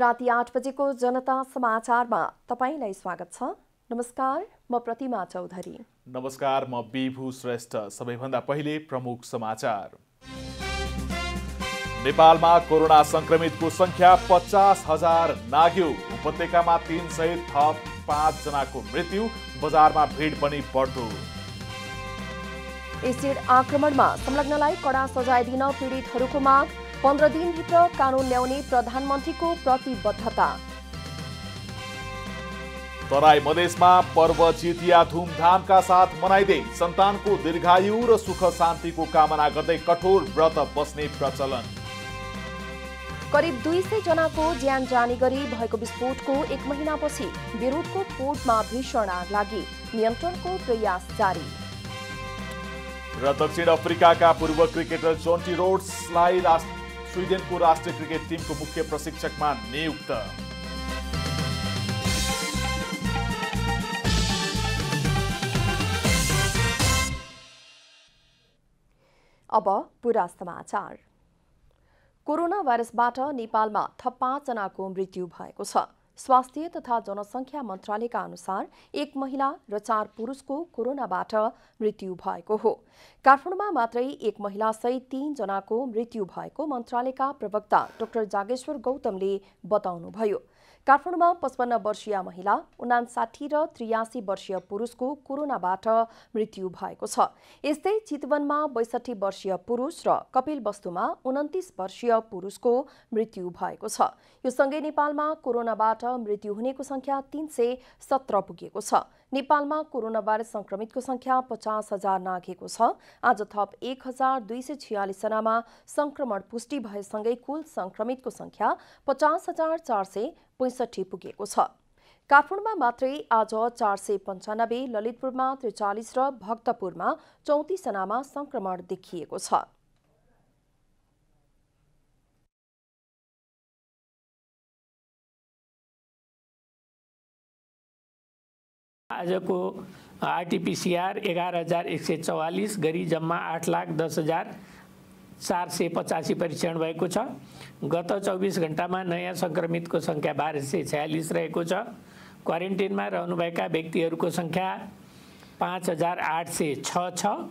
राति आठ बजेको जनता समाचारमा तपाईँलाई स्वागत छ। नमस्कार म प्रतिमा चौधरी। नमस्कार म विभु श्रेष्ठ। सबैभन्दा पहिले प्रमुख समाचार। नेपालमा कोरोना संक्रमितको संख्या पचास हजार नाग्यो। उपत्यकामा तीन सहित थप पाँचजनाको मृत्यु। बजारमा भिड पनि बढ्दो। एसिड आक्रमणमा संलग्नलाई कडा सजाय दिन पीडितहरूको माग। पन्ध्र दिनभित्र कानून ल्याउने प्रधानमन्त्रीको प्रतिबद्धता। तराई मधेसमा पर्व जितिया धुमधामका साथ मनाइँदै सन्तानको दीर्घायु र सुख शान्तिको कामना गर्दै कठोर व्रत बस्ने प्रचलन। करिब दुई सय जनाको ज्यान जाने गरी भएको विस्फोटको एक महिनापछि बेरुतको पोर्टमा भीषण आग लागि नियन्त्रणको प्रयास जारी। र दक्षिण अफ्रिकाका पूर्व क्रिकेटर जोन्टी रोड्सलाई स्विडेनको राष्ट्रिय क्रिकेट टिमको मुख्य प्रशिक्षकमा नियुक्त। अब पुरा समाचार। कोरोना भाइरसबाट नेपालमा थप पाँचजनाको मृत्यु भएको छ। स्वास्थ्य तथा जनसङ्ख्या मन्त्रालयका अनुसार एक महिला र चार पुरुषको कोरोनाबाट मृत्यु भएको हो। काठमाडौँमा मात्रै एक महिलासहित तीनजनाको मृत्यु भएको मन्त्रालयका प्रवक्ता डाक्टर जागेश्वर गौतमले बताउनुभयो। काठमाडौँमा पचपन्न वर्षीय महिला उनासाठी र त्रियासी वर्षीय पुरुषको कोरोनाबाट मृत्यु भएको छ। यस्तै चितवनमा बैसठी वर्षीय पुरुष र कपिल वस्तुमा उन्तिस वर्षीय पुरुषको मृत्यु भएको छ। यो सँगै नेपालमा कोरोनाबाट मृत्यु हुनेको संख्या तीन सय सत्र पुगेको छ। नेपालमा कोरोना भाइरस संक्रमितको संख्या पचास हजार नाघेको छ। आज थप एक हजार दुई सय छियालिसजनामा संक्रमण पुष्टि भएसँगै कुल संक्रमितको संख्या पचास हजार चार सय पैँसठी पुगेको छ। काठमाडौँमा मात्रै आज चार सय पन्चानब्बे ललितपुरमा त्रिचालिस र भक्तपुरमा चौतिसजनामा संक्रमण देखिएको छ। आजको आरटिपिसिआर एघार हजार एक सय चौवालिस गरी जम्मा आठ लाख दस हजार चार सय पचासी परीक्षण भएको छ। गत चौबिस घन्टामा नयाँ सङ्क्रमितको सङ्ख्या बाह्र सय छयालिस रहेको छ। क्वारेन्टिनमा रहनुभएका व्यक्तिहरूको सङ्ख्या पाँच हजार आठ सय छ छ।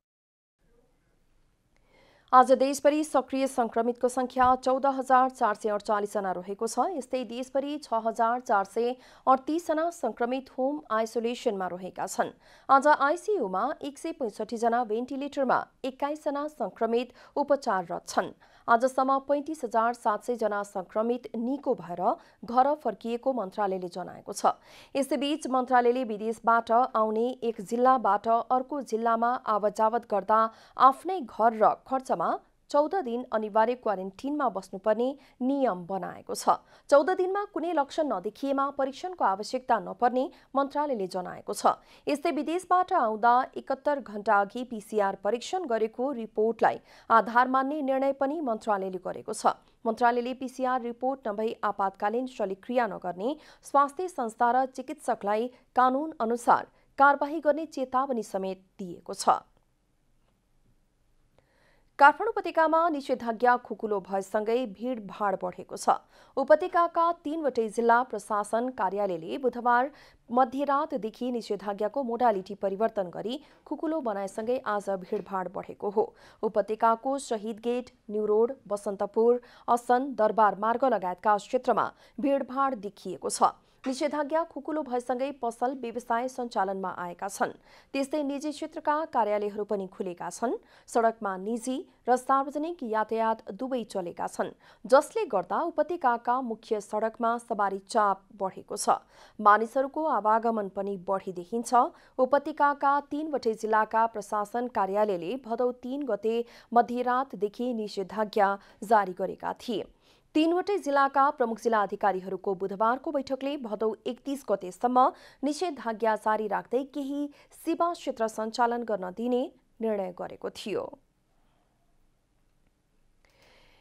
आज देशभरि सक्रिय संक्रमितको संख्या चौध हजार चार सय अडचालिसजना रहेको छ। यस्तै देशभरि छ हजार चार सय अडतिसजना संक्रमित होम आइसोलेसनमा रहेका छन्। आज आइसियुमा एक सय पैँसठीजना भेन्टिलेटरमा एक्काइसजना संक्रमित उपचाररत छन्। आजसम्म पैँतिस हजार सात सयजना संक्रमित निको भएर घर फर्किएको मन्त्रालयले जनाएको छ। यसैबीच मन्त्रालयले विदेशबाट आउने एक जिल्लाबाट अर्को जिल्लामा आवत जावत गर्दा आफ्नै घर र खर्चमा चौध दिन अनिवार्य क्वारेन्टिनमा बस्नुपर्ने नियम बनाएको छ। चौध दिनमा कुनै लक्षण नदेखिएमा परीक्षणको आवश्यकता नपर्ने मन्त्रालयले जनाएको छ। यस्तै विदेशबाट आउँदा एकहत्तर घण्टा अघि पिसिआर परीक्षण गरेको रिपोर्टलाई आधार मान्ने निर्णय पनि मन्त्रालयले गरेको छ। मन्त्रालयले पिसिआर रिपोर्ट नभई आपतकालीन शलिक्रिया नगर्ने स्वास्थ्य संस्था र चिकित्सकलाई कानून अनुसार कारवाही गर्ने चेतावनी समेत दिएको छ। काठमाडौँ उपत्यकामा निषेधाज्ञा खुकुलो भएसँगै भीडभाड बढेको छ। उपत्यकाका तीनवटै जिल्ला प्रशासन कार्यालयले बुधबार मध्यरातदेखि निषेधाज्ञाको मोडालिटी परिवर्तन गरी खुकुलो बनाएसँगै आज भीडभाड बढेको हो। उपत्यकाको Shaheed gate, New Road, Basantapur, Asan, Durbar Marg लगायतका क्षेत्रमा भीडभाड छ। निषेधाज्ञा खुकुलो भएसँगै पसल व्यवसाय सञ्चालनमा आएका छन्। त्यस्तै निजी क्षेत्रका कार्यालयहरू पनि खुलेका छन्। सडकमा निजी र सार्वजनिक यातायात दुवै चलेका छन्। जसले गर्दा उपत्यकाका मुख्य सडकमा सवारी चाप बढेको छ। मानिसहरूको आवागमन पनि बढी देखिन्छ। उपत्यकाका तीनवटै जिल्लाका प्रशासन कार्यालयले भदौ तीन गते मध्यरातदेखि निषेधाज्ञा जारी गरेका थिए। तीनवटै जिल्लाका प्रमुख जिल्ला अधिकारीहरूको बुधबारको बैठकले भदौ एकतिस गतेसम्म निषेधाज्ञा जारी राख्दै केही सेवा क्षेत्र सञ्चालन गर्न दिने निर्णय गरेको थियो।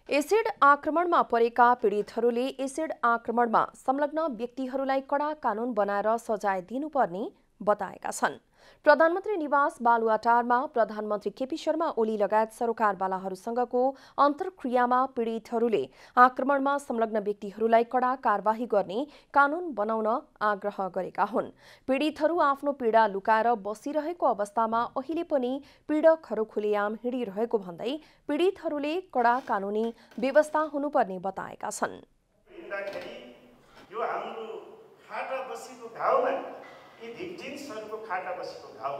एसिड आक्रमणमा परेका पीडितहरूले एसिड आक्रमणमा संलग्न व्यक्तिहरूलाई कडा कानून बनाएर सजाय दिनुपर्ने बताएका छन्। प्रधानमन्त्री निवास बालुवाटारमा प्रधानमन्त्री केपी शर्मा ओली लगायत सरोकारवालाहरूसँगको अन्तर्क्रियामा पीडितहरूले आक्रमणमा संलग्न व्यक्तिहरूलाई कडा कार्यवाही गर्ने कानून बनाउन आग्रह गरेका हुन्। पीडितहरू आफ्नो पीडा लुकाएर बसिरहेको अवस्थामा अहिले पनि पीडकहरू खुलेआम हिँडिरहेको भन्दै पीडितहरूले कडा कानूनी व्यवस्था हुनुपर्ने बताएका छन्। यो हाम्रो खाटा बसेको घाउ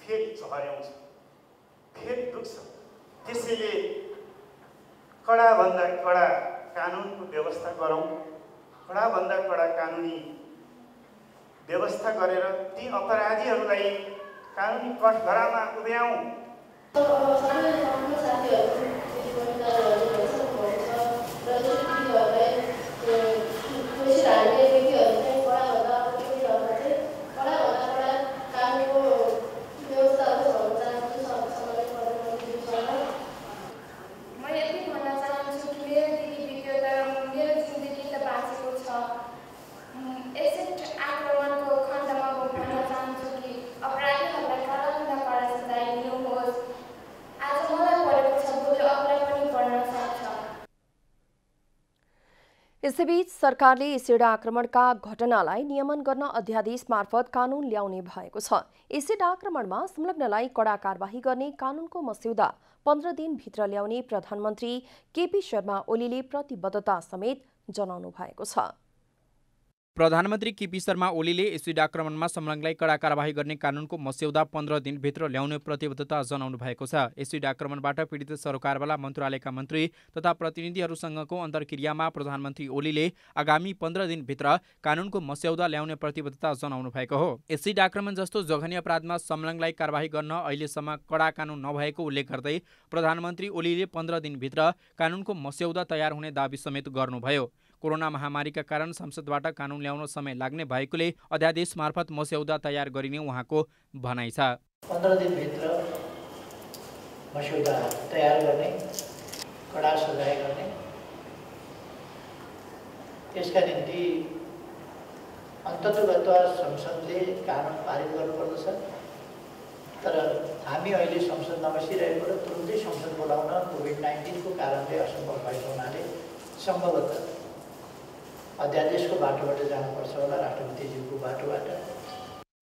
फेरि चहर्याउँछ फेरि दुख्छ। त्यसैले कडाभन्दा कडा कानुनको व्यवस्था गरौँ। कडाभन्दा कडा कानुनी व्यवस्था गरेर ती अपराधीहरूलाई कानुनी कठघरामा उभ्याउँ। यसैबीच सरकारले एसिड आक्रमणका घटनालाई नियमन गर्न अध्यादेश मार्फत कानून ल्याउने भएको छ। एसिड आक्रमणमा संलग्नलाई कडा कार्यवाही गर्ने कानूनको मस्यौदा पन्ध्र दिनभित्र ल्याउने प्रधानमन्त्री केपी शर्मा ओलीले प्रतिबद्धता समेत जनाउनु भएको छ। प्रधानमन्त्री केपी शर्मा ओलीले एसिड आक्रमणमा संलग्नलाई कडा कारवाही गर्ने कानुनको मस्यौदा पन्ध्र दिनभित्र ल्याउने प्रतिबद्धता जनाउनु भएको छ। एसिड आक्रमणबाट पीडित सरकारवाला मन्त्रालयका मन्त्री तथा प्रतिनिधिहरूसँगको अन्तर्क्रियामा प्रधानमन्त्री ओलीले आगामी पन्ध्र दिनभित्र कानुनको मस्यौदा ल्याउने प्रतिबद्धता जनाउनु भएको हो। एसिड आक्रमण जस्तो जघन्य अपराधमा संलग्नलाई कारवाही गर्न अहिलेसम्म कडा कानुन नभएको उल्लेख गर्दै प्रधानमन्त्री ओलीले पन्ध्र दिनभित्र कानुनको मस्यौदा तयार हुने दावी समेत गर्नुभयो। कोरोना महामारीका कारण संसदबाट कानुन ल्याउन समय लाग्ने भएकोले अध्यादेश मार्फत मस्यौदा तयार गरिने उहाँको भनाइ छ। पन्ध्र दिनभित्र मस्यौदा तयार गर्ने कडा सजाय गर्ने। त्यसका निम्ति संसदले कानुन पारित गर्नुपर्दछ। तर हामी अहिले संसद नबसिरहेको र तुरुन्तै संसद बोलाउन कोभिड नाइन्टिनको कारणले असम्भव भएको हुनाले सम्भवतः अध्यादेशको बाटोबाट जानुपर्छ होला राष्ट्रपतिज्यूको बाटोबाट।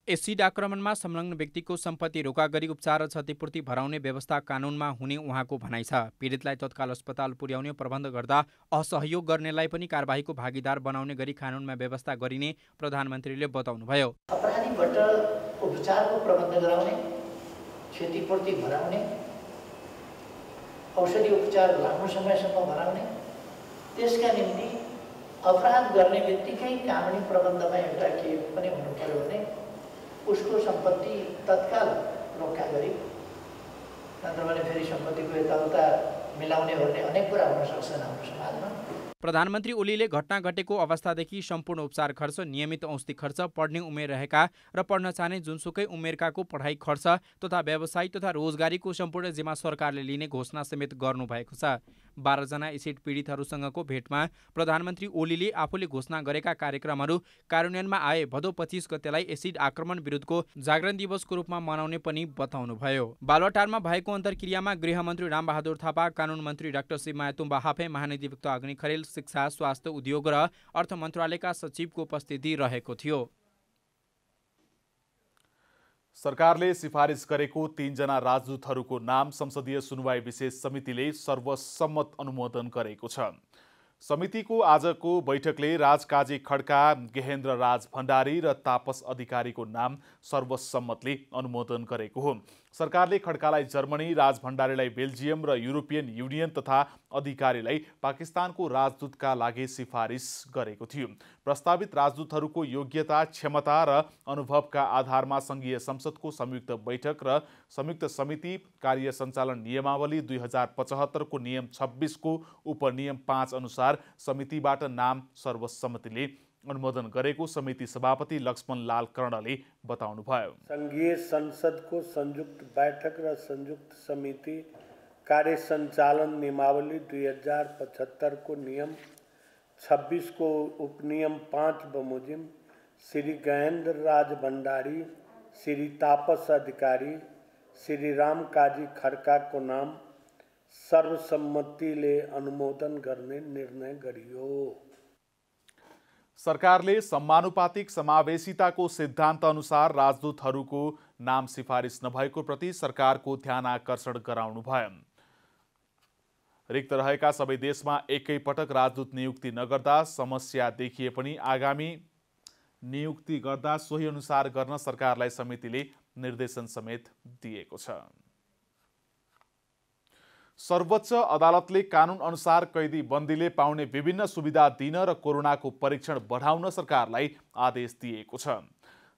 एसिड आक्रमणमा संलग्न व्यक्तिको सम्पत्ति रोका गरी उपचार र क्षतिपूर्ति भराउने व्यवस्था कानुनमा हुने उहाँको भनाइ छ। पीडितलाई तत्काल अस्पताल पुर्याउने प्रबन्ध गर्दा असहयोग गर्नेलाई पनि कारवाहीको भागीदार बनाउने गरी कानुनमा व्यवस्था गरिने प्रधानमन्त्रीले बताउनुभयो। अपराधीबाट उपचारको प्रबन्ध गराउने क्षतिपूर्ति भराउने औषधि उपचार लामो समयसम्म भराउने त्यसका निम्ति अपराध गर्ने बित्तिकै कानुनी प्रबन्धमा एउटा के पनि हुनु पऱ्यो भने उसको सम्पत्ति तत्काल रोक्का गरी नत्र भने फेरि सम्पत्तिको यताउता मिलाउने भन्ने अनेक कुरा हुन सक्छन् हाम्रो समाजमा प्रधानमन्त्री ओलीले घटना घटेको अवस्थादेखि सम्पूर्ण उपचार खर्च नियमित औषधि खर्च पढ्ने उमेर रहेका र पढ्न चाहने जुनसुकै उमेरकाको पढाइ खर्च तथा व्यवसाय तथा रोजगारीको सम्पूर्ण जिम्मा सरकारले लिने घोषणा समेत गर्नुभएको छ। बाह्रजना एसिड पीडितहरूसँगको भेटमा प्रधानमन्त्री ओलीले आफूले घोषणा गरेका कार्यक्रमहरू कार्यान्वयनमा आए भदौ पच्चिस गतेलाई एसिड आक्रमण विरुद्धको जागरण दिवसको रूपमा मनाउने पनि बताउनुभयो। बालुवाटारमा भएको अन्तर्क्रियामा गृहमन्त्री रामबहादुर थापा कानुन मन्त्री डाक्टर शिवमाया तुम्बा हाफे महानिधिवक्त अग्नि खरेल शिक्षा स्वास्थ्य उद्योग र अर्थ मन्त्रालयका सचिवको उपस्थिति रहेको थियो। सरकारले सिफारिस गरेको तीनजना राजदूतहरूको नाम संसदीय सुनवाई विशेष समितिले सर्वसम्मत अनुमोदन गरेको छ। समितिको आजको बैठकले राजकाजी खड्का गेहेन्द्र राज भण्डारी र तापस अधिकारीको नाम सर्वसम्मतले अनुमोदन गरेको हो। सरकारले खड्कालाई जर्मनी राज भण्डारीलाई बेल्जियम र युरोपियन युनियन तथा अधिकारीलाई पाकिस्तानको राजदूतका लागि सिफारिस गरेको थियो। प्रस्तावित राजदूतहरूको योग्यता क्षमता र अनुभवका आधारमा सङ्घीय संसदको संयुक्त बैठक र संयुक्त समिति कार्य सञ्चालन नियमावली दुई हजार पचहत्तरको नियम छब्बिसको उपनियम पाँच अनुसार समितिबाट नाम सर्वसम्मतिले अनुमोदन समिति सभापति लक्ष्मण लाल कर्णले बताउनुभयो। सङ्घीय संसदको संयुक्त बैठक र संयुक्त समिति कार्य सञ्चालन नियमावली दुई हज़ार पचहत्तरको नियम, छब्बिसको उपनियम पाँच बमोजिम, श्री गहेन्द्र राज भण्डारी, श्री तापस अधिकारी, श्री राम काजी खड्काको नाम सर्वसम्मतिले अनुमोदन गर्ने निर्णय गरियो। सरकारले समानुपातिक समावेशिताको सिद्धान्त अनुसार राजदूतहरूको नाम सिफारिस नभएको प्रति सरकारको ध्यान आकर्षण गराउनु भयो। रिक्त रहेका सबै देशमा एकैपटक राजदूत नियुक्ति नगर्दा समस्या देखिए पनि आगामी नियुक्ति गर्दा सोही अनुसार गर्न सरकारलाई समितिले निर्देशन समेत दिएको छ। सर्वोच्च अदालतले कानुन अनुसार कैदी बन्दीले पाउने विभिन्न सुविधा दिन र कोरोनाको परीक्षण बढाउन सरकारलाई आदेश दिएको छ।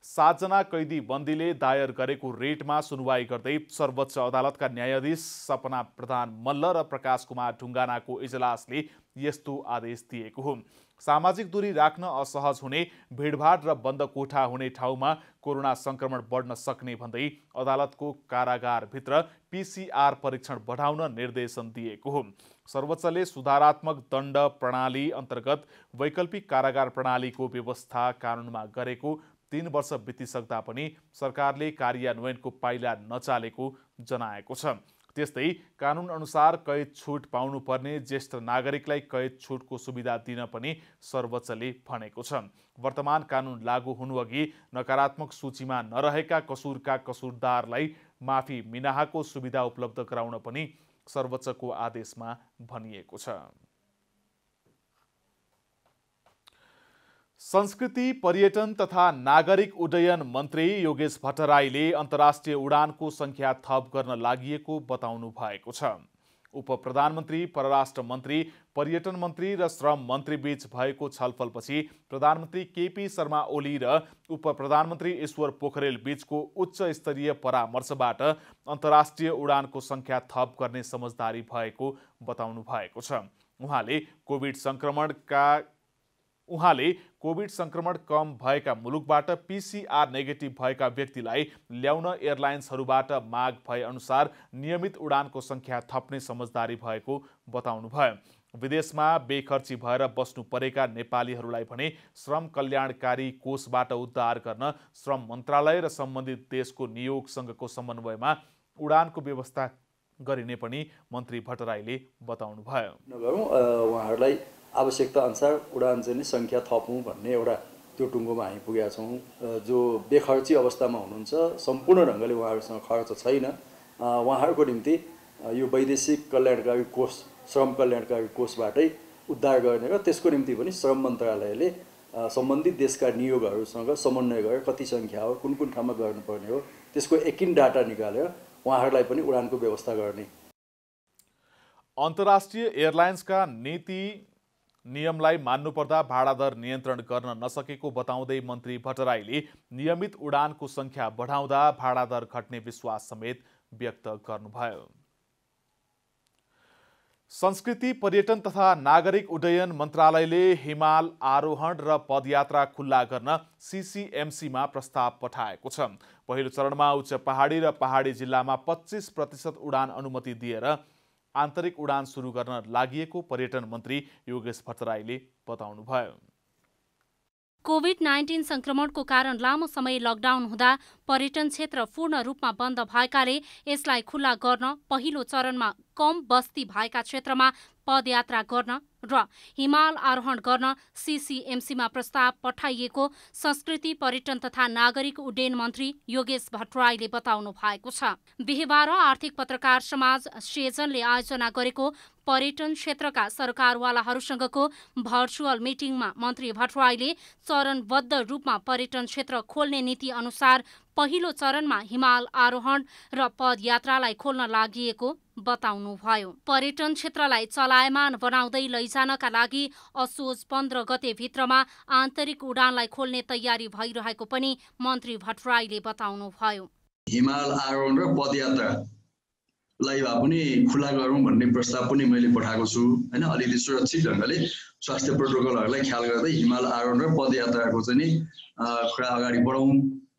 सातजना कैदी बन्दीले दायर गरेको रेटमा सुनवाई गर्दै सर्वोच्च अदालतका न्यायाधीश सपना प्रधान मल्ल र प्रकाश कुमार ढुङ्गानाको इजलासले यस्तो आदेश दिएको हो। सामाजिक दूरी राख्न असहज हुने भिडभाड र बन्द कोठा हुने ठाउँमा कोरोना सङ्क्रमण बढ्न सक्ने भन्दै अदालतको कारागारभित्र पिसिआर परीक्षण बढाउन निर्देशन दिएको हो। सर्वोच्चले सुधारात्मक दण्ड प्रणाली अन्तर्गत वैकल्पिक कारागार प्रणालीको व्यवस्था कानुनमा गरेको तीन वर्ष बितिसक्दा पनि सरकारले कार्यान्वयनको पाइला नचालेको जनाएको छ। त्यस्तै कानुन अनुसार कैद छुट पाउनुपर्ने ज्येष्ठ नागरिकलाई कैद छुटको सुविधा दिन पनि सर्वोच्चले भनेको छ। वर्तमान कानुन लागू हुनुअघि नकारात्मक सूचीमा नरहेका कसुरका कसुरदारलाई माफी मिनाहाको सुविधा उपलब्ध गराउन पनि सर्वोच्चको आदेशमा भनिएको छ। संस्कृति पर्यटन तथा नागरिक उड्डयन मन्त्री योगेश भट्टराईले अन्तर्राष्ट्रिय उडानको सङ्ख्या थप गर्न लागि बताउनु भएको छ। उप प्रधानमन्त्री परराष्ट्र मन्त्री पर्यटन मन्त्री र श्रम मन्त्रीबीच भएको छलफलपछि प्रधानमन्त्री केपी शर्मा ओली र उप प्रधानमन्त्री ईश्वर पोखरेल बीचको उच्च स्तरीय परामर्शबाट अन्तर्राष्ट्रिय उडानको सङ्ख्या थप गर्ने समझदारी भएको बताउनु भएको छ। उहाँले कोभिड सङ्क्रमणका उहाँले कोभिड सङ्क्रमण कम भएका मुलुकबाट पिसिआर नेगेटिभ भएका व्यक्तिलाई ल्याउन एयरलाइन्सहरूबाट माग भए अनुसार नियमित उडानको सङ्ख्या थप्ने समझदारी भएको बताउनुभयो। विदेशमा बेखर्ची भएर बस्नु परेका नेपालीहरूलाई भने श्रम कल्याणकारी कोषबाट उद्धार गर्न श्रम मन्त्रालय र सम्बन्धित देशको नियोगसँगको समन्वयमा उडानको व्यवस्था गरिने पनि मन्त्री भट्टराईले बताउनुभयो। आवश्यकता अनुसार उडान चाहिँ सङ्ख्या थपौँ भन्ने एउटा त्यो टुङ्गोमा हामी पुगेका छौँ। जो बेखर्ची अवस्थामा हुनुहुन्छ सम्पूर्ण ढङ्गले उहाँहरूसँग खर्च छैन। उहाँहरूको निम्ति यो वैदेशिक कल्याणकारी कोष श्रम कल्याणकारी कोषबाटै उद्धार गर्ने र त्यसको निम्ति पनि श्रम मन्त्रालयले सम्बन्धित देशका नियोगहरूसँग समन्वय गरेर कति सङ्ख्या हो कुन कुन ठाउँमा गर्नुपर्ने हो त्यसको एकिन डाटा निकालेर उहाँहरूलाई पनि उडानको व्यवस्था गर्ने। अन्तर्राष्ट्रिय एयरलाइन्सका नीति नियमलाई मान्नुपर्दा भाडा दर नियन्त्रण गर्न नसकेको बताउँदै मन्त्री भट्टराईले नियमित उडानको सङ्ख्या बढाउँदा भाडा दर घट्ने विश्वास समेत व्यक्त गर्नुभयो। संस्कृति पर्यटन तथा नागरिक उड्डयन मन्त्रालयले हिमाल आरोहण र पदयात्रा खुल्ला गर्न सिसिएमसीमा प्रस्ताव पठाएको छ। पहिलो चरणमा उच्च पहाडी र पहाडी जिल्लामा पच्चिस प्रतिशत उडान अनुमति दिएर आन्तरिक उडान सुरु गर्न लागि पर्यटन मन्त्री योगेश भट्टराईले बताउनुभयो। कोभिड नाइन्टिन संक्रमणको कारण लामो समय लकडाउन हुँदा पर्यटन क्षेत्र पूर्ण रूपमा बन्द भएकाले यसलाई खुल्ला गर्न पहिलो चरणमा कम बस्ती भएका क्षेत्रमा पदयात्रा गर्न र हिमाल आरोहण गर्न सिसिएमसीमा प्रस्ताव पठाइएको संस्कृति पर्यटन तथा नागरिक उड्डयन मन्त्री योगेश भट्टराईले बताउनु भएको छ। बिहिबार आर्थिक पत्रकार समाज सेजनले आयोजना गरेको पर्यटन क्षेत्रका सरकारवालाहरूसँगको भर्चुअल मिटिङमा मन्त्री भट्टराईले चरणबद्ध रूपमा पर्यटन क्षेत्र खोल्ने नीति अनुसार पहिलो चरणमा हिमाल आरोहण र पदयात्रालाई खोल्न लागि बताउनुभयो। पर्यटन क्षेत्रलाई चलायमान बनाउँदै लैजानका लागि असोज पन्ध्र गते भित्रमा आन्तरिक उडानलाई खोल्ने तयारी भइरहेको पनि मन्त्री भट्टराईले बताउनुभयो। हिमाल आरोहण र पदयात्रा लाई भए पनि खुला गरौँ भन्ने प्रस्ताव पनि मैले पठाएको छु। होइन? अलिअलि सुरक्षित ढङ्गले स्वास्थ्य प्रोटोकलहरूलाई ख्याल गर्दै हिमाल आरोहण र पदयात्राको चाहिँ नि कुरा अगाडि बढाउँ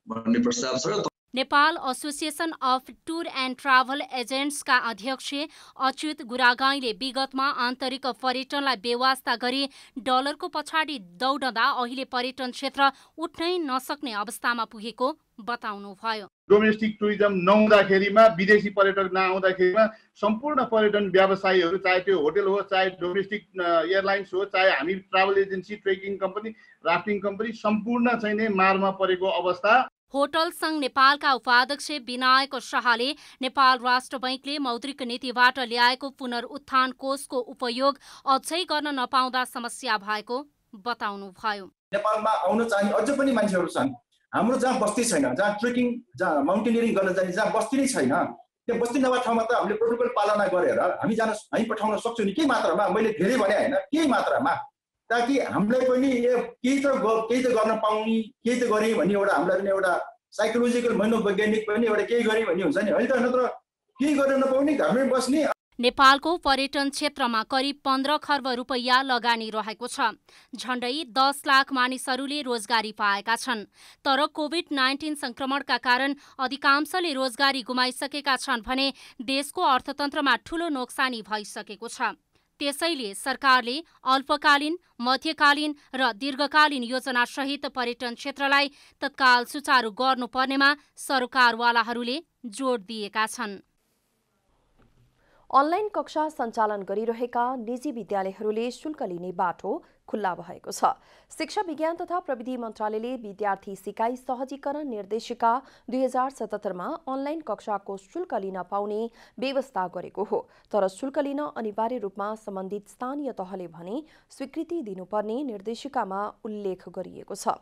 भन्ने प्रस्ताव छ Nepal association of tour and travel एजेन्ट्सका अध्यक्ष अच्युत गुरागाईले विगतमा आन्तरिक पर्यटनलाई बेवास्ता गरी डलरको पछाडि दौडँदा अहिले पर्यटन क्षेत्र उठ्नै नसक्ने अवस्थामा पुगेको बताउनुभयो। डोमेस्टिक टुरिज्म नहुँदाखेरिमा विदेशी पर्यटक नआउँदाखेरिमा सम्पूर्ण पर्यटन व्यवसायीहरू चाहे त्यो होटेल होस् चाहे डोमेस्टिक एयरलाइन्स होस् चाहे हामी travel agency trekking company rafting company सम्पूर्ण चाहिँ नै मारमा परेको अवस्था। होटल सङ्घ नेपालका उपाध्यक्ष विनायक शाहले नेपाल राष्ट्र बैङ्कले मौद्रिक नीतिबाट ल्याएको पुनरुत्थान कोषको उपयोग अझै गर्न नपाउँदा समस्या भएको बताउनुभयो। नेपालमा आउन चाहने अझ पनि मान्छेहरू छन्। हाम्रो जहाँ बस्ती छैन जहाँ ट्रेकिङ जहाँ माउन्टेनियरिङ गर्न जाने जहाँ बस्ती नै छैन त्यो बस्ती नभएको ठाउँमा त हामीले प्रोटोकल पालना गरेर हामी जान हामी पठाउन सक्छौँ नि। केही मात्रामा मैले धेरै भने होइन केही मात्रामा ताकि हामीलाई पनि केही त केही त गर्न पाउने केही त गरेँ भन्ने एउटा हामीलाई पनि एउटा साइकोलोजिकल मनोवैज्ञानिक पनि एउटा केही गरेँ भन्ने हुन्छ नि। अहिले त? नत्र केही गर्न नपाउने घरमै बस्ने। नेपालको पर्यटन क्षेत्रमा करिब पन्ध्र खर्ब रुपैयाँ लगानी रहेको छ। झण्डै दस लाख मानिसहरूले रोजगारी पाएका छन्। तर कोभिड नाइन्टिन संक्रमणका कारण अधिकांशले रोजगारी गुमाइसकेका छन् भने देशको अर्थतन्त्रमा ठूलो नोक्सानी भइसकेको छ। त्यसैले सरकारले अल्पकालीन मध्यकालीन र दीर्घकालीन योजनासहित पर्यटन क्षेत्रलाई तत्काल सुचारू गर्नुपर्नेमा सरकारवालाहरूले जोड दिएका छन्। अनलाइन कक्षा सञ्चालन गरिरहेका निजी विद्यालयहरूले शुल्क लिने बाटो खुल्ला भएको छ। शिक्षा विज्ञान तथा प्रविधि मन्त्रालयले विद्यार्थी सिकाइ सहजीकरण निर्देशिका दुई हजार सतहत्तरमा अनलाइन कक्षाको शुल्क लिन पाउने व्यवस्था गरेको हो। तर शुल्क लिन अनिवार्य रूपमा सम्बन्धित स्थानीय तहले भने स्वीकृति दिनुपर्ने निर्देशिकामा उल्लेख गरिएको छ।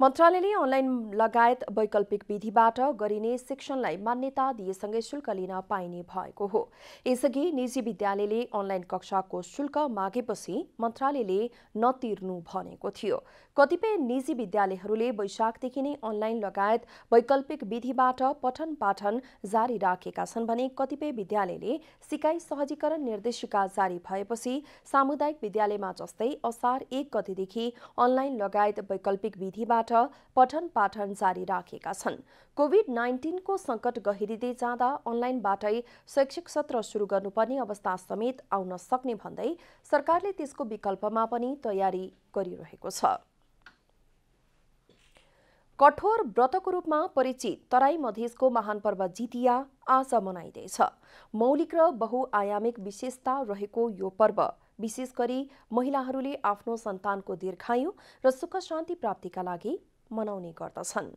मन्त्रालयले अनलाइन लगायत वैकल्पिक विधिबाट गरिने शिक्षणलाई मान्यता दिएसँगै शुल्क लिन पाइने भएको हो। यसअघि निजी विद्यालयले अनलाइन कक्षाको शुल्क मागेपछि मन्त्रालयले नतिर्नु भनेको थियो। कतिपय निजी विद्यालयहरूले वैशाखदेखि नै अनलाइन लगायत वैकल्पिक विधिबाट पठन पाठन जारी राखेका छन् भने कतिपय विद्यालयले सिकाइ सहजीकरण निर्देशिका जारी भएपछि सामुदायिक विद्यालयमा जस्तै असार एक गतिदेखि अनलाइन लगायत वैकल्पिक विधिबाट पठन पाठन जारी राखेका छन्। कोभिड नाइन्टिनको सङ्कट गहिरिँदै जाँदा अनलाइनबाटै शैक्षिक सत्र सुरु गर्नुपर्ने अवस्था समेत आउन सक्ने भन्दै सरकारले त्यसको विकल्पमा पनि तयारी गरिरहेको छ। कठोर व्रतको रूपमा परिचित तराई मधेसको महान पर्व जितिया आज मनाइँदैछ। मौलिक र बहुआयामिक विशेषता रहेको यो पर्व विशेष गरी महिलाहरूले आफ्नो सन्तानको दीर्घायु र सुख शान्ति प्राप्तिका लागि मनाउने गर्दछन्।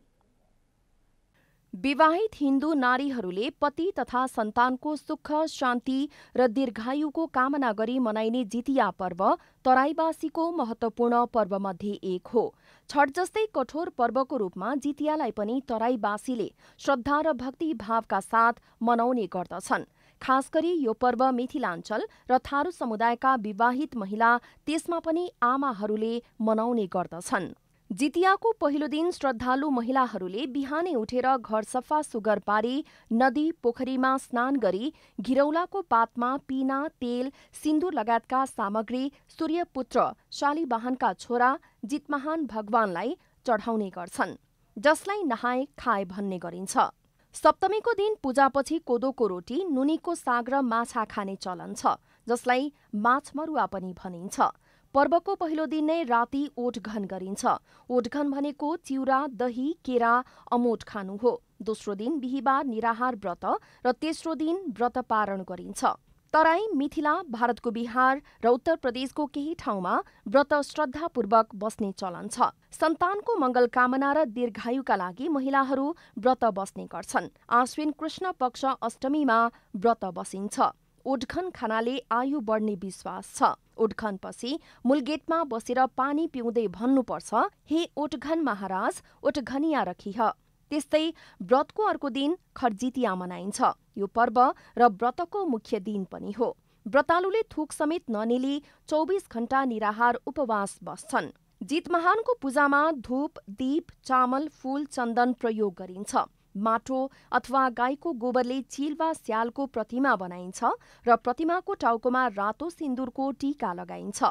विवाहित हिन्दू नारीहरूले पति तथा सन्तानको सुख शान्ति र दीर्घायुको कामना गरी मनाइने जितिया पर्व तराईवासीको महत्वपूर्ण पर्वमध्ये एक हो। छठ जस्तै कठोर पर्वको रूपमा जितियालाई पनि तराईवासीले श्रद्धा र भक्ति भावका साथ मनाउने गर्दछन्। खास गरी यो पर्व मिथिलाञ्चल र थारू समुदायका विवाहित महिला त्यसमा पनि आमाहरूले मनाउने गर्दछन्। जितियाको पहिलो दिन श्रद्धालु महिलाहरूले बिहानै उठेर घर सफा सुगर पारी नदी पोखरीमा स्नान गरी घिरौलाको पातमा पिना तेल सिन्दुर लगायतका सामग्री सूर्यपुत्र शालिवाहनका छोरा जितमहान भगवानलाई चढाउने गर्छन् जसलाई नहाए खाए भन्ने गरिन्छ। सप्तमीको दिन पूजापछि कोदोको रोटी नुनीको साग र माछा खाने चलन छ जसलाई माछमरुवा पनि भनिन्छ। पर्वको पहिलो दिन नै राति ओठघन गरिन्छ। ओठघन भनेको चिउरा दही केरा अमोट खानु हो। दोस्रो दिन बिहिबार निराहार व्रत र तेस्रो दिन व्रत पारण गरिन्छ। तराई मिथिला भारतको बिहार र उत्तर प्रदेशको केही ठाउँमा व्रत श्रद्धापूर्वक बस्ने चलन छ। सन्तानको मंगल कामना र दीर्घायुका लागि महिलाहरू व्रत बस्ने गर्छन्। आश्विन कृष्ण पक्ष अष्टमीमा व्रत बसिन्छ। ओडखन खानाले आयु बढ्ने विश्वास छ। ओडखनपछि मूलगेटमा बसेर पानी पिउँदै भन्नुपर्छ हे ओटघन महाराज ओटघनिया रखिह त्यस्तै व्रतको अर्को दिन खर्जितिया मनाइन्छ। यो पर्व र व्रतको मुख्य दिन पनि हो। व्रतालुले थुक समेत ननेली चौबिस घण्टा निराहार उपवास बस्छन्। जितमहानको पूजामा धूप दीप चामल फूल चन्दन प्रयोग गरिन्छ। माटो अथवा गाईको गोबरले चिल वा स्यालको प्रतिमा बनाइन्छ र प्रतिमाको टाउकोमा रातो सिन्दुरको टीका लगाइन्छ।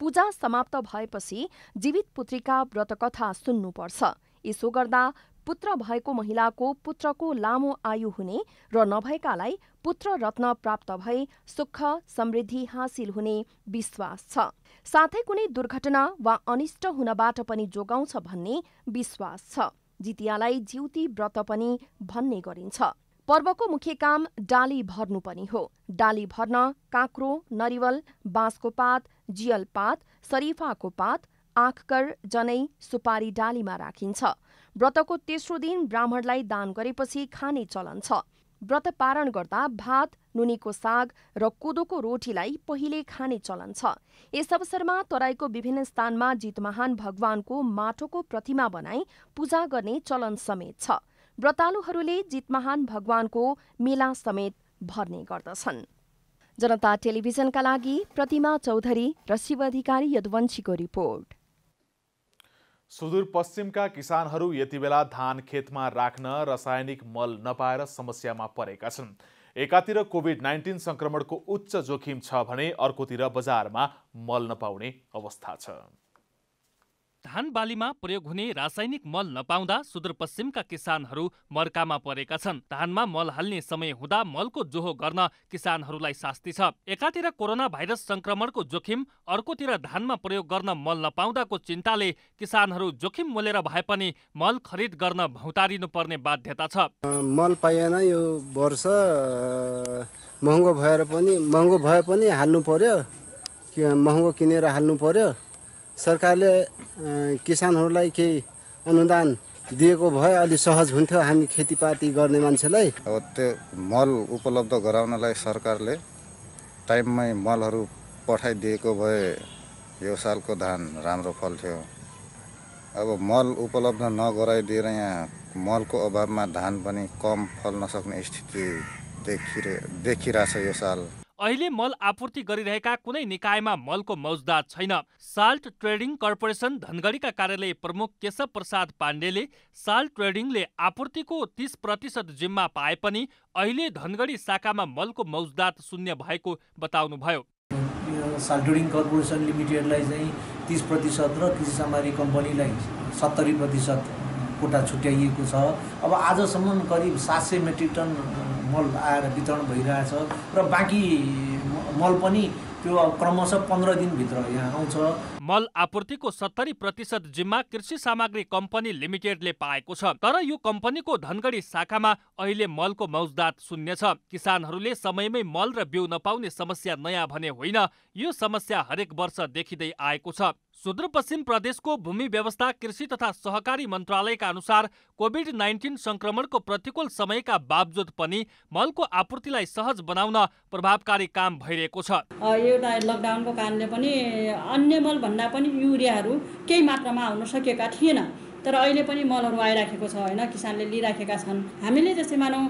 पूजा समाप्त भएपछि जीवित पुत्रीका व्रतकथा सुन्नुपर्छ। यसो गर्दा पुत्र भएको महिलाको पुत्रको लामो आयु हुने र नभएकालाई पुत्र रत्न प्राप्त भई सुख समृद्धि हासिल हुने विश्वास छ। साथै कुनै दुर्घटना वा अनिष्ट हुनबाट पनि जोगाउँछ भन्ने विश्वास छ। जितियालाई जिउती व्रत पनि भन्ने गरिन्छ। पर्वको मुख्य काम डाली भर्नु पनि हो। डाली भर्न काँक्रो नरिवल बाँसको पात जियल पात सरिफाको पात आँखकर जनै सुपारी डालीमा राखिन्छ। व्रतको तेस्रो दिन ब्राह्मणलाई दान गरेपछि खाने चलन छ। व्रत पारण गर्दा भात नुनीको साग र कोदोको रोटीलाई पहिले खाने चलन छ। यस अवसरमा तराईको विभिन्न स्थानमा जितमहान भगवानको माटोको प्रतिमा बनाई पूजा गर्ने चलन समेत छ। व्रतालुहरूले जितमहान भगवानको मेला समेत भर्ने गर्दछन्। जनता टेलिभिजनका लागि प्रतिमा चौधरी र शिव अधिकारी यदुवंशीको रिपोर्ट। सुदूरपश्चिमका किसानहरू यति बेला धान खेतमा राख्न रासायनिक मल नपाएर समस्यामा परेका छन्। एकातिर कोभिड नाइन्टिन सङ्क्रमणको उच्च जोखिम छ भने अर्कोतिर बजारमा मल नपाउने अवस्था छ। धान बालीमा प्रयोग हुने रासायनिक मल नपाउँदा सुदूरपश्चिमका किसानहरू मर्कामा परेका छन्। धानमा मल हाल्ने समय हुँदा मलको जोहो गर्न किसानहरूलाई शास्ति छ। एकातिर कोरोना भाइरस संक्रमणको जोखिम अर्कोतिर धानमा प्रयोग गर्न मल नपाउँदाको चिन्ताले किसानहरू जोखिम मोलेर भए पनि मल खरिद गर्न भौतारिनु पर्ने बाध्यता छ। मल पाइएन यो वर्ष महँगो भएर पनि महँगो भए पनि हाल्नु पर्यो। महँगो किनेर हाल्नु पर्यो। सरकारले किसानहरूलाई केही अनुदान दिएको भए अलि सहज हुन्थ्यो हामी खेतीपाती गर्ने मान्छेलाई। अब त्यो मल उपलब्ध गराउनलाई सरकारले टाइममै मलहरू पठाइदिएको भए यो सालको धान राम्रो फल्थ्यो अब मल उपलब्ध नगराइदिएर यहाँ मलको अभावमा धान पनि कम फल्न सक्ने स्थिति देखिरे देखिरहेछ यो साल। अहिले मल आपूर्ति गरिरहेका कुनै निकायमा मलको मौजदात छैन। साल्ट ट्रेडिङ कर्पोरेसन धनगढीका कार्यालय प्रमुख केशव प्रसाद पाण्डेले साल्ट ट्रेडिङले आपूर्तिको तीस प्रतिशत जिम्मा पाए पनि अहिले धनगढी शाखामा मलको मौजदात शून्य भएको बताउनुभयो। साल्ट ट्रेडिङ कर्पोरेसन लिमिटेडलाई चाहिँ तिस प्रतिशत र कृषि सामग्री कम्पनीलाई सत्तरी प्रतिशत कोटा छुट्याइएको छ। अब आजसम्म करिब सात सय मेट्रिक टन मल आएर वितरण भइरहेछ र बाँकी मल पनि त्यो क्रमशः पन्ध्र दिनभित्र यहाँ आउँछ। मल आपूर्तिको सत्तरी प्रतिशत जिम्मा कृषि सामग्री कम्पनी लिमिटेडले पाएको छ तर यो कम्पनीको धनगढी शाखामा अहिले मलको मौजदात शून्य छ। किसानहरूले समयमै मल र बिउ नपाउने समस्या नयाँ भने होइन यो समस्या हरेक वर्ष देखिँदै आएको छ। सुदूरपश्चिम प्रदेशको भूमि व्यवस्था कृषि तथा सहकारी मन्त्रालयका अनुसार कोभिड नाइन्टिन संक्रमणको प्रतिकूल समयका बावजुद पनि मलको आपूर्तिलाई सहज बनाउन प्रभावकारी काम भइरहेको छ। एउटा लकडाउनको कारणले पनि अन्य मल भन्दा पनि युरियाहरू केही मात्रामा आउन सकेका थिएन तर अहिले पनि मलहरू आइराखेको छ होइन? किसानले लिइराखेका छन्। हामीले जस्तै मानौँ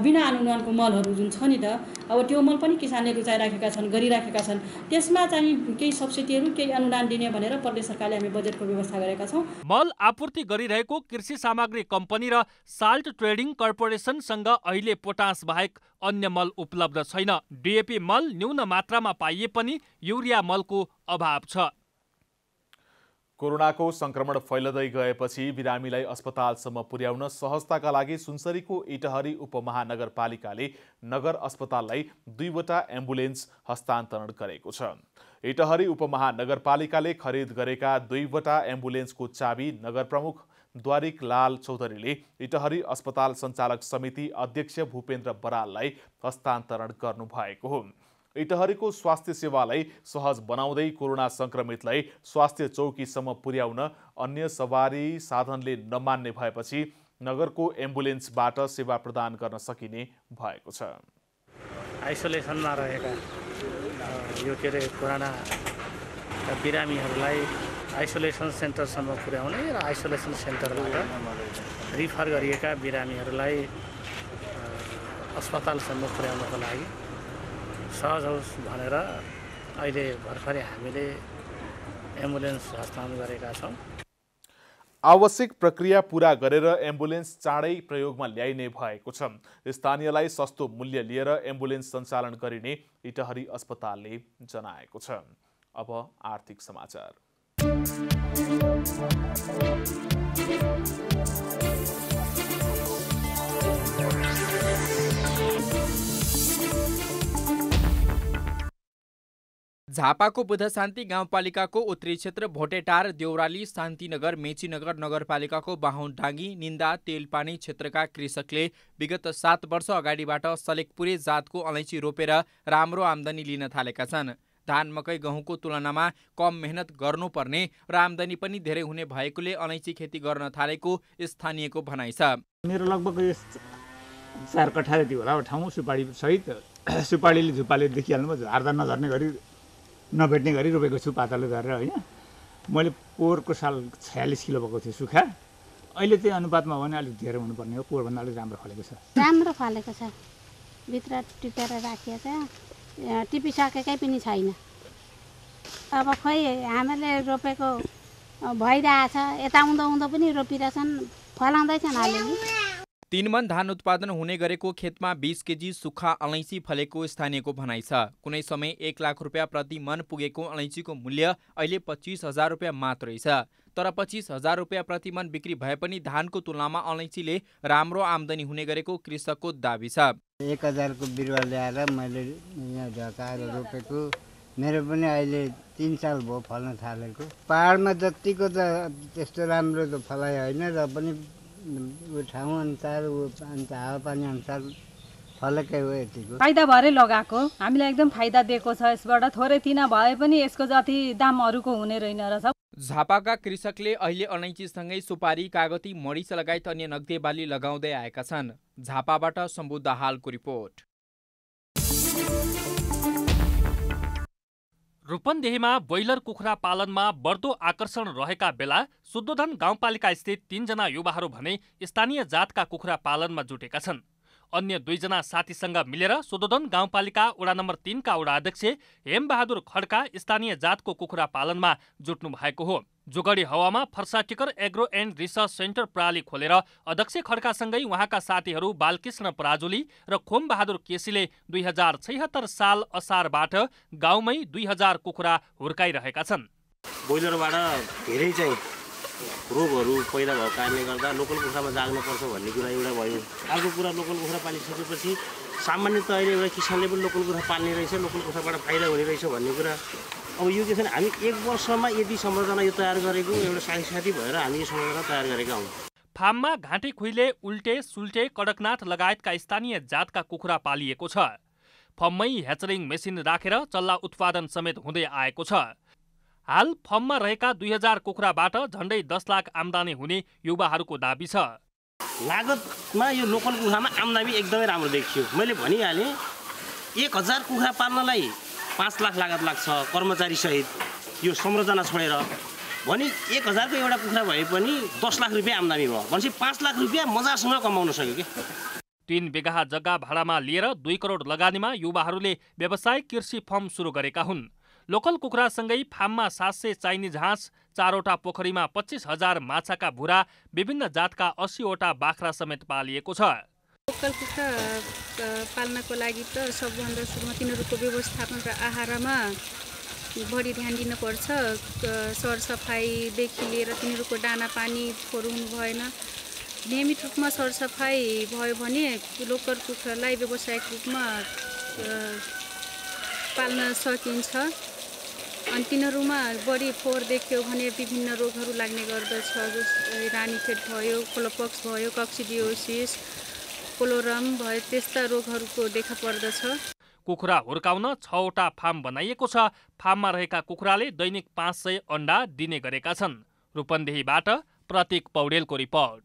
बिना अनुदानको मलहरू जुन छ नि त अब त्यो मल पनि किसानले रुचाइराखेका छन् गरिराखेका छन्। त्यसमा चाहिँ केही सब्सिडीहरू केही अनुदान दिने भनेर प्रदेश सरकारले हामी बजेटको व्यवस्था गरेका छौँ। मल आपूर्ति गरिरहेको कृषि सामग्री कम्पनी र साल्ट ट्रेडिङ कर्पोरेसनसँग अहिले पोटास बाहेक अन्य मल उपलब्ध छैन। डिएपी मल न्यून मात्रामा पाइए पनि युरिया मलको अभाव छ। कोरोनाको संक्रमण फैलदै गएपछि बिरामीलाई अस्पतालसम्म पुर्याउन सहजताका लागि सुनसरीको इटहरी उपमहानगरपालिकाले नगर अस्पताललाई दुईवटा एम्बुलेन्स हस्तान्तरण गरेको छ। इटहरी उपमहानगरपालिकाले खरिद गरेका दुईवटा एम्बुलेन्सको चाबी नगर प्रमुख द्वारिक लाल चौधरीले इटहरी अस्पताल सञ्चालक समिति अध्यक्ष भूपेन्द्र बराललाई हस्तान्तरण गर्नुभएको हो। इटहरीको स्वास्थ्य सेवालाई सहज बनाउँदै कोरोना सङ्क्रमितलाई स्वास्थ्य चौकीसम्म पुर्याउन अन्य सवारी साधनले नमान्ने भएपछि नगरको एम्बुलेन्सबाट सेवा प्रदान गर्न सकिने भएको छ। आइसोलेसनमा रहेका यो के अरे कोरोना बिरामीहरूलाई आइसोलेसन सेन्टरसम्म पुर्याउने र आइसोलेसन सेन्टरबाट रिफर गरिएका बिरामीहरूलाई अस्पतालसम्म पुर्याउनको लागि सहज होस् भनेर अहिले भर्खरै हामीले एम्बुलेन्स हस्तान्तरण गरेका छौँ। आवश्यक प्रक्रिया पुरा गरेर एम्बुलेन्स चाँडै प्रयोगमा ल्याइने भएको छ। स्थानीयलाई सस्तो मूल्य लिएर एम्बुलेन्स सञ्चालन गरिने इटहरी अस्पतालले जनाएको छ। अब आर्थिक समाचार। झापाको बुद्ध शान्ति गाउँपालिकाको उत्तरी क्षेत्र भोटेटार देउराली शान्तिनगर मेचीनगर नगरपालिकाको बाहुनडाङ्गी निन्दा तेलपानी क्षेत्रका कृषकले विगत सात वर्ष अगाडिबाट सलेकपुरे जातको अलैँची रोपेर राम्रो आम्दानी लिन थालेका छन्। धान मकै गहुँको तुलनामा कम मेहनत गर्नुपर्ने र आम्दानी पनि धेरै हुने भएकोले अलैँची खेती गर्न थालेको स्थानीयको भनाइ छ। मेरो लगभग चार कठा जति होला ठाउँ सुपारी सहित सुपारीले झुप्पाले देखिहाल्नु झार्दा नझर्ने गरी नभेट्ने गरी रोपेको छु पातलो गरेर होइन? मैले पोहोरको साल छयालिस किलो भएको थियो सुक्खा। अहिले चाहिँ अनुपातमा हो भने अलिक धेरै हुनुपर्ने हो। पोहोरभन्दा अलिक राम्रो फलेको छ। राम्रो फलेको छ। भित्र टिपेर राखिएको छ टिपिसकेकै पनि छैन। अब खोइ हामीले रोपेको भइरहेछ। यता उँदो उँदो पनि रोपिरहेछन्। फलाउँदैछन् अलिअलि। तीन मन धान उत्पादन हुने गरेको खेतमा बिस केजी सुक्खा अलैँची फलेको स्थानीयको भनाइ छ। कुनै समय एक लाख रुपियाँ प्रति मन पुगेको अलैँचीको मूल्य अहिले पच्चिस हजार रुपियाँ मात्रै छ तर पच्चिस हजार रुपियाँ प्रति मन बिक्री भए पनि धानको तुलनामा अलैँचीले राम्रो आम्दानी हुने गरेको कृषकको दावी छ। एक हजारको बिरुवा ल्याएर मैले यहाँ झकाएर रोपेको। मेरो पनि अहिले तिन साल भयो फल्न थालेको। पाहाडमा जतिको त त्यस्तो राम्रो त फलाइ होइन र पनि ठाउँ अनुसार अन्त हावापानी अनुसार फलेकै हो यतिको। फाइदा भएरै लगाएको। हामीलाई एकदम फाइदा दिएको छ यसबाट। थोरै तिना भए पनि यसको जति दाम अरूको हुने रहेन रहेछ झापाका कृषकले अहिले अलैँचीसँगै सुपारी कागती मरिच लगायत अन्य नगदे बाली लगाउँदै आएका छन्। झापाबाट सम्बुद्ध हालको रिपोर्ट। रूपन्देहीमा ब्रोइलर कुखुरा पालनमा बढ्दो आकर्षण रहेका बेला शुद्धोधन गाउँपालिका स्थित तीनजना युवाहरू भने स्थानीय जातका कुखुरा पालनमा जुटेका छन्। अन्य दुईजना साथीसँग मिलेर शुद्धोधन गाउँपालिका वडा नम्बर तिनका वडा अध्यक्ष हेमबहादुर खड्का स्थानीय जातको कुखुरा पालनमा जुट्नु भएको हो। जोगडी हवामा फर्साटिकर एग्रो एन्ड रिसर्च सेन्टर प्रणाली खोलेर अध्यक्ष खड्कासँगै उहाँका साथीहरू बालकृष्ण पराजुली र खोमबहादुर केसीले दुई हजार छैहत्तर साल असारबाट गाउँमै दुई हजार कुखुरा हुर्काइरहेका छन्। बोइलरबाट धेरै चाहिँ रोगहरू पैदा भएको कारणले गर्दा लोकल कुखुरामा जाग्नुपर्छ भन्ने कुरा एउटा भयो। अर्को कुरा लोकल कुखुरा पालिसकेपछि सामान्यत अहिले एउटा किसानले पनि लोकल कुखुरा पाल्ने रहेछ लोकल कुखुराबाट फाइदा हुने रहेछ भन्ने कुरा अब यो के छ भने हामी एक वर्षमा यदि संरचना यो तयार गरेको एउटा साथी साथी भएर हामी यो संरचना तयार गरेका हौँ। फार्ममा घाँटी खुइले उल्टे सुल्टे कडकनाथ लगायतका स्थानीय जातका कुखुरा पालिएको छ। फर्ममै ह्याचरिङ मेसिन राखेर चल्ला उत्पादन समेत हुँदै आएको छ। हाल फर्ममा रहेका दुई हजार कुखुराबाट झन्डै दस लाख आम्दानी हुने युवाहरूको दावी छ। लागतमा यो लोकल कुखुरामा आम्दानी एकदमै राम्रो देखियो। मैले भनिहालेँ एक हजार कुखुरा पाल्नलाई पाँच लाख लागत लाग्छ कर्मचारी सहित। यो संरचना छोडेर। भने एक हजारको एउटा कुखुरा भए पनि दस लाख रुपियाँ आम्दानी भयो। भनेपछि पाँच लाख रुपियाँ मजासँग कमाउन सक्यो कि? तीन बिघा जग्गा भाडामा लिएर दुई करोड लगानीमा युवाहरूले व्यवसायिक कृषि फर्म सुरु गरेका हुन्। लोकल कुखुरासँगै फार्ममा सात सय चाइनिज हाँस चारवटा पोखरीमा पच्चिस हजार माछाका भुरा विभिन्न जातका अस्सीवटा बाख्रा समेत पालिएको छ। लोकल कुखुरा पाल्नको लागि त सबभन्दा सुरुमा तिनीहरूको व्यवस्थापन र आहारमा बढी ध्यान दिनुपर्छ। सरसफाइदेखि लिएर तिनीहरूको दाना पानी फोहोर हुनु भएन। नियमित रूपमा सरसफाइ भयो भने लोकल कुखुरालाई व्यावसायिक रूपमा पाल्न सकिन्छ। अनि तिनीहरूमा बढी फोहोर देख्यो भने विभिन्न रोगहरू लाग्ने गर्दछ जस्तै रानीखेत भयो कोलोपक्स भयो कक्सिडियोसिस कोलोरम भयो त्यस्ता रोगहरूको देखा पर्दछ कुखुरा हुर्काउन छवटा फार्म बनाइएको छ। फार्ममा रहेका कुखुराले दैनिक पाँच सय अन्डा दिने गरेका छन्। रूपन्देहीबाट प्रतीक पौडेलको रिपोर्ट।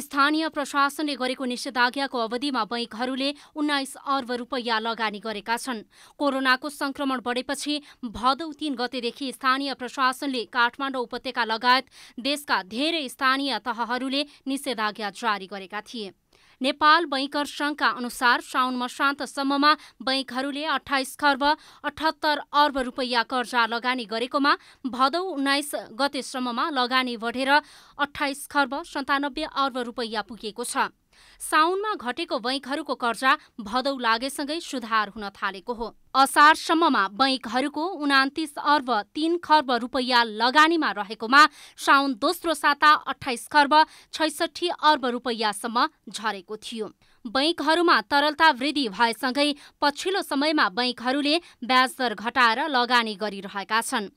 स्थानीय प्रशासनले गरेको निषेधाज्ञाको अवधिमा बैङ्कहरूले उन्नाइस अर्ब रुपैयाँ लगानी गरेका छन्। कोरोनाको संक्रमण बढेपछि भदौ तीन गतेदेखि स्थानीय प्रशासनले काठमाडौँ उपत्यका लगायत देशका धेरै स्थानीय तहहरूले निषेधाज्ञा जारी गरेका थिए। नेपाल बैङ्कर सङ्घका अनुसार साउन मसान्तसम्ममा बैङ्कहरूले अठाइस खर्ब अठहत्तर अर्ब रुपैयाँ कर्जा लगानी गरेकोमा भदौ उन्नाइस गतेसम्ममा लगानी बढेर अठाइस खर्ब सन्तानब्बे अर्ब रुपैयाँ पुगेको छ। साउनमा घटेको बैङ्कहरूको कर्जा भदौ लागेसँगै सुधार हुन थालेको हो। असारसम्ममा बैङ्कहरूको उनातिस अर्ब तीन खर्ब रुपैयाँ लगानीमा रहेकोमा साउन दोस्रो साता अठाइस खर्ब छैसठी अर्ब रुपैयाँसम्म झरेको थियो। बैङ्कहरूमा तरलता वृद्धि भएसँगै पछिल्लो समयमा बैङ्कहरूले ब्याज दर घटाएर लगानी गरिरहेका छन्।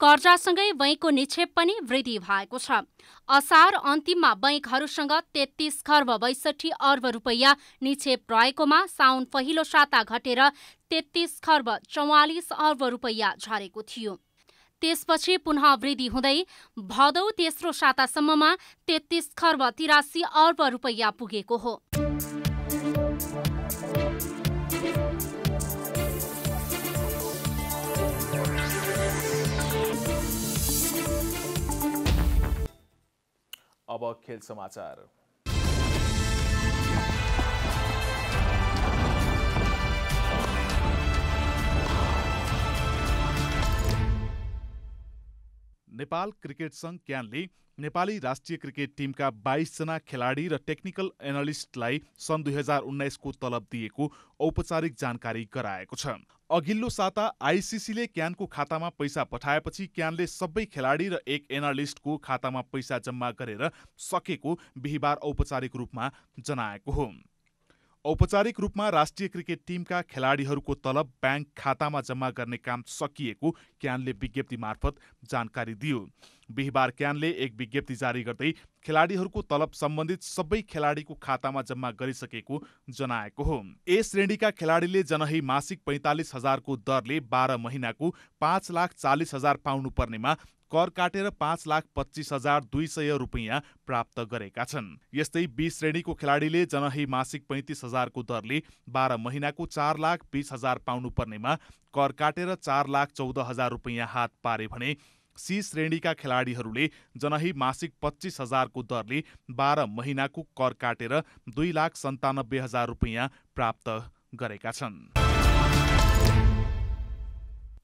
कर्जासँगै बैङ्कको निक्षेप पनि वृद्धि भएको छ। असार अन्तिममा बैङ्कहरूसँग तेत्तिस खर्ब बैसठी अर्ब रुपैयाँ निक्षेप रहेकोमा साउन पहिलो साता घटेर तेत्तिस खर्ब चौवालिस अर्ब रुपैयाँ झरेको थियो। त्यसपछि पुनः वृद्धि हुँदै भदौ तेस्रो सातासम्ममा तेत्तिस खर्ब तिरासी अर्ब रुपैयाँ पुगेको हो। अब खेल समाचार नेपाल क्रिकेट सङ्घ क्यानले नेपाली राष्ट्रिय क्रिकेट टिमका बाइसजना खेलाडी र टेक्निकल एनालिस्टलाई सन् दुई हजार उन्नाइसको तलब दिएको औपचारिक जानकारी गराएको छ। अघिल्लो साता आइसिसीले क्यानको खातामा पैसा पठाएपछि क्यानले सबै खेलाडी र एक एनालिस्टको खातामा पैसा जम्मा गरेर सकेको बिहिबार औपचारिक रूपमा जनाएको हो। औपचारिक रूपमा राष्ट्रिय क्रिकेट टिमका खेलाडीहरूको तलब ब्याङ्क खातामा जम्मा गर्ने काम सकिएको क्यानले विज्ञप्ति मार्फत जानकारी दियो। बिहिबार क्यानले एक विज्ञप्ति जारी गर्दै खेलाडीहरूको तलब सम्बन्धित सबै खेलाडीको खातामा जम्मा गरिसकेको जनाएको हो। ए श्रेणीका खेलाडीले जनही मासिक पैँतालिस हजारको दरले बाह्र महिनाको पाँच लाख चालिस हजार पाउनु पर्नेमा कर काटेर पाँच लाख पच्चिस हजार दुई सय रुपियाँ प्राप्त गरेका छन्। यस्तै बी श्रेणीको खेलाडीले जनही मासिक पैँतिस हजारको दरले बाह्र महिनाको चार लाख बिस हजार पाउनु पर्नेमा कर काटेर चार लाख चौध हजार रुपियाँ हात पारे भने सी श्रेणीका खेलाडीहरूले जनही मासिक पच्चिस हजारको दरले बाह्र महिनाको कर काटेर दुई लाख सन्तानब्बे हजार रुपियाँ प्राप्त गरेका छन्।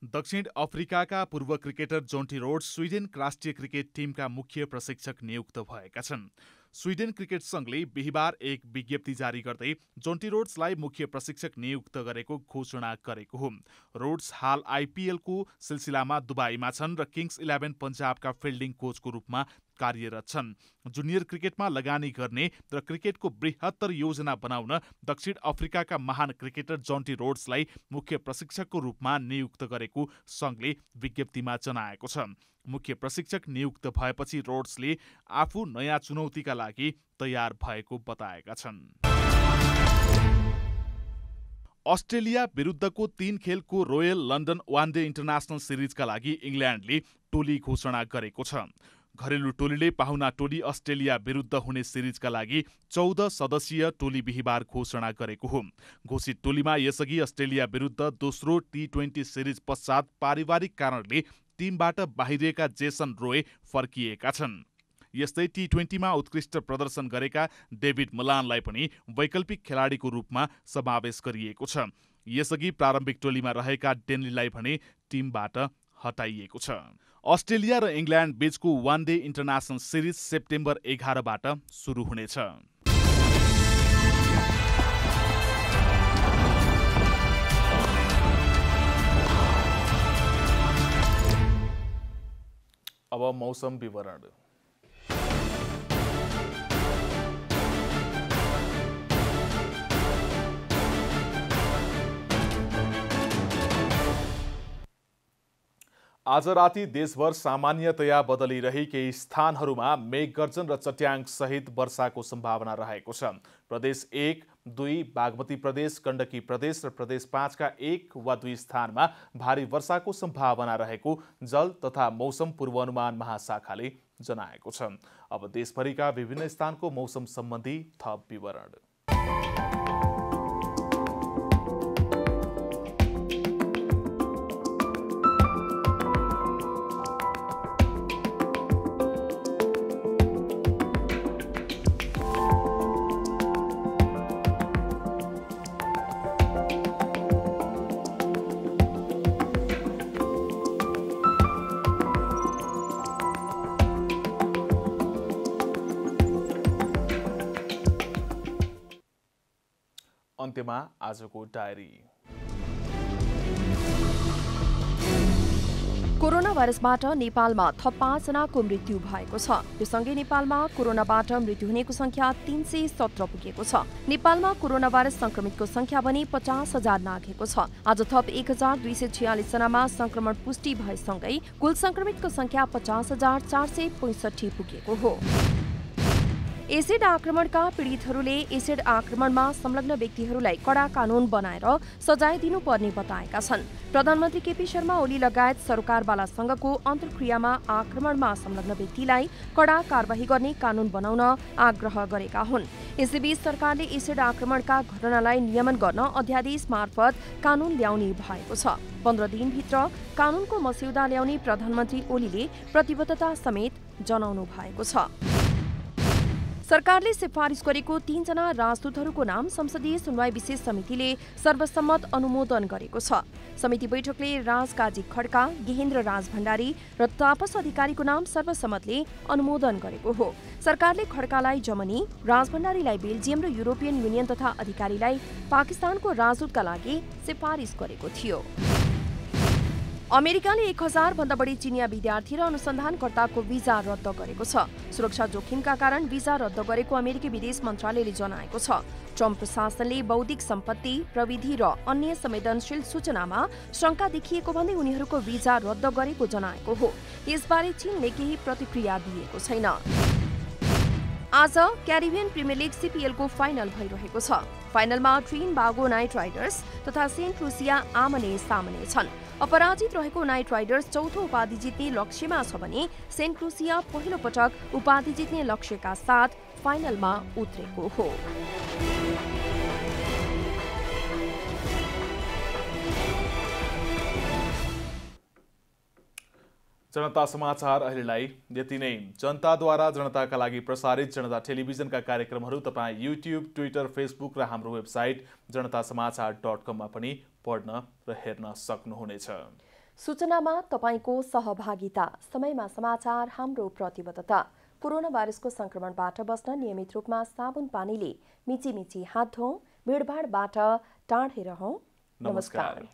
दक्षिण अफ्रिकाका पूर्व क्रिकेटर जोन्टी रोड्स स्विडेन राष्ट्रिय क्रिकेट टिमका मुख्य प्रशिक्षक नियुक्त भएका छन्। स्विडेन क्रिकेट सङ्घले बिहिबार एक विज्ञप्ति जारी गर्दै जोन्टी रोड्सलाई मुख्य प्रशिक्षक नियुक्त गरेको घोषणा गरेको हो। रोड्स हाल आइपिएलको सिलसिलामा दुबाईमा छन् र किङ्स इलेभेन पन्जाबका फिल्डिङ कोचको रूपमा कार्यरत छन्। जुनियर क्रिकेटमा लगानी गर्ने र क्रिकेटको बृहत्तर योजना बनाउन दक्षिण अफ्रिकाका महान क्रिकेटर जोन्टी रोड्सलाई मुख्य प्रशिक्षकको रूपमा नियुक्त गरेको सङ्घले विज्ञप्तिमा जनाएको छ। मुख्य प्रशिक्षक नियुक्त भएपछि रोड्सले आफू नयाँ चुनौतीका लागि तयार भएको बताएका छन्। अस्ट्रेलिया विरुद्धको तीन खेलको royal London one day international सिरिजका लागि इङ्ल्यान्डले टोली घोषणा गरेको छ। घरेलु टोलीले पाहुना टोली अस्ट्रेलिया विरुद्ध हुने सिरिजका लागि चौध सदस्यीय टोली बिहिबार घोषणा गरेको हो। घोषित टोलीमा यसअघि अस्ट्रेलिया विरुद्ध दोस्रो टी ट्वेन्टी सिरिज पश्चात पारिवारिक कारणले टिमबाट बाहिरिएका जेसन रोय फर्किएका छन्। यस्तै टी ट्वेन्टीमा उत्कृष्ट प्रदर्शन गरेका डेभिड मलानलाई पनि वैकल्पिक खेलाडीको रूपमा समावेश गरिएको छ। यसअघि प्रारम्भिक टोलीमा रहेका डेनलीलाई भने टिमबाट हटाइएको छ। अस्ट्रेलिया र इङ्ल्यान्ड बीचको one day international series September एघारबाट सुरु हुनेछ। अब मौसम विवरण। आज राति देशभर सामान्यतया बदलिरही केही स्थानहरूमा मेघगर्जन र चट्याङ सहित वर्षाको सम्भावना रहेको छ। प्रदेश एक दुई बागमती प्रदेश गण्डकी प्रदेश र प्रदेश पाँचका एक वा दुई स्थानमा भारी वर्षाको सम्भावना रहेको जल तथा मौसम पूर्वानुमान महाशाखाले जनाएको छ। अब देशभरिका विभिन्न स्थानको मौसम सम्बन्धी थप विवरण। अन्त्यमा आजको डायरी। कोरोना भाइरसबाट नेपालमा थप पाँचजनाको मृत्यु भएको छ। यो सँगै नेपालमा कोरोनाबाट मृत्यु हुनेको संख्या तीन सय सत्र पुगेको छ। नेपालमा कोरोना भाइरस संक्रमितको संख्या भने पचास हजार नाघेको छ। आज थप एक हजार दुई सय छयालिस जनामा संक्रमण पुष्टि भएसँगै कुल संक्रमितको संख्या पचास हजार चार सय पैँसठी पुगेको हो। एसिड आक्रमणका पीडितहरूले एसिड आक्रमणमा संलग्न व्यक्तिहरूलाई कडा कानून बनाएर सजाय दिनुपर्ने बताएका छन्। प्रधानमन्त्री केपी शर्मा ओली लगायत सरकारवालासँगको अन्तर्क्रियामा आक्रमणमा संलग्न व्यक्तिलाई कडा कारवाही गर्ने कानून बनाउन आग्रह गरेका हुन्। यसैबीच सरकारले एसिड आक्रमणका घटनालाई नियमन गर्न अध्यादेश मार्फत कानून ल्याउने भएको छ। पन्ध्र दिनभित्र कानूनको मस्यौदा ल्याउने प्रधानमन्त्री ओलीले प्रतिबद्धता समेत जनाउनु भएको छ। सरकारले सिफारिस गरेको तीनजना राजदूतहरूको नाम संसदीय सुनवाई विशेष समितिले सर्वसम्मत अनुमोदन गरेको छ। समिति बैठकले राजकाजी खड्का गेहेन्द्र राज भण्डारी र तापस अधिकारीको नाम सर्वसम्मतले अनुमोदन गरेको हो। सरकारले खड्कालाई जर्मनी राजभण्डारीलाई बेल्जियम र युरोपियन युनियन तथा अधिकारीलाई पाकिस्तानको राजदूतका लागि सिफारिस गरेको थियो। अमेरिकाले एक हजार भन्दा बढी चिनिया विद्यार्थी र अनुसन्धानकर्ताको भिजा रद्द गरेको छ। सुरक्षा जोखिमका कारण भिजा रद्द गरेको अमेरिकी विदेश मन्त्रालयले जनाएको छ। ट्रम्प प्रशासनले बौद्धिक सम्पत्ति प्रविधि र अन्य संवेदनशील सूचनामा शङ्का देखिएको भन्दै उनीहरूको भिजा रद्द गरेको जनाएको हो। यसबारे चीनले केही प्रतिक्रिया दिएको छैन। आज क्यारिबियन प्रिमियर लिग सिपिएलको फाइनल भइरहेको छ। फाइनलमा ट्रिन बागो नाइट राइडर्स तथा सेन्ट लुसिया आमने सामने छन्। अपराजित रहेको नाइट राइडर्स चौथो उपाधि जित्ने लक्ष्यमा छ भने सेन्ट लुसिया पहिलो पटक उपाधि जित्ने लक्ष्यका साथ फाइनलमा उत्रेको हो। जनता समाचार अहिलेलाई यति नै। जनताद्वारा जनताका लागि प्रसारित जनता टेलिभिजनका कार्यक्रमहरू तपाईँ युट्युब ट्विटर फेसबुक र हाम्रो वेबसाइट जनता समाचार डट कममा पनि पढ्न र हेर्न सक्नुहुनेछ। सूचनामा तपाईँको सहभागिता समयमा समाचार हाम्रो प्रतिबद्धता कोरोना भाइरसको संक्रमणबाट बस्न नियमित रूपमा साबुन पानीले मिची मिची हात धौँ भिडभाडबाट टाढै रहौँ। नमस्कार।